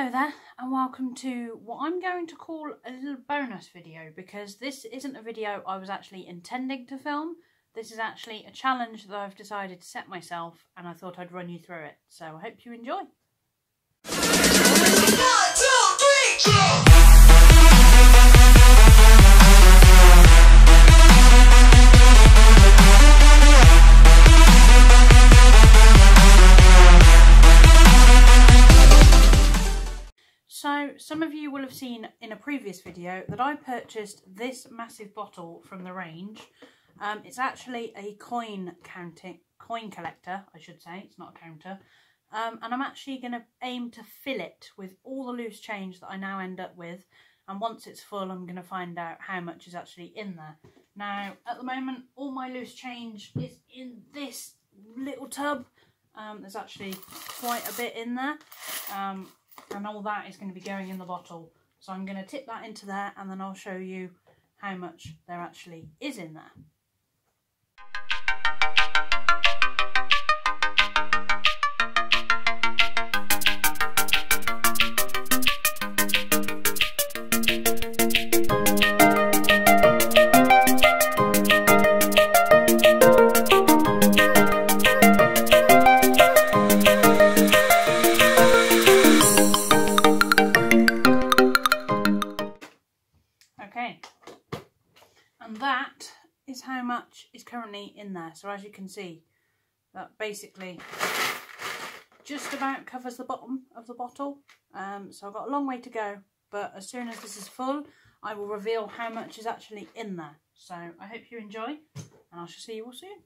Hello there and welcome to what I'm going to call a little bonus video because this isn't a video I was actually intending to film. This is actually a challenge that I've decided to set myself and I thought I'd run you through it. So I hope you enjoy. So some of you will have seen in a previous video that I purchased this massive bottle from the range. Um, it's actually a coin counting coin collector, I should say. It's not a counter. Um, and I'm actually going to aim to fill it with all the loose change that I now end up with. And once it's full, I'm going to find out how much is actually in there. Now, at the moment, all my loose change is in this little tub. Um, there's actually quite a bit in there. Um, and all that is going to be going in the bottle. So I'm going to tip that into there and then I'll show you how much there actually is in there. Okay, and that is how much is currently in there. So as you can see, that basically just about covers the bottom of the bottle. Um, so I've got a long way to go, but as soon as this is full, I will reveal how much is actually in there. So I hope you enjoy, and I shall see you all soon.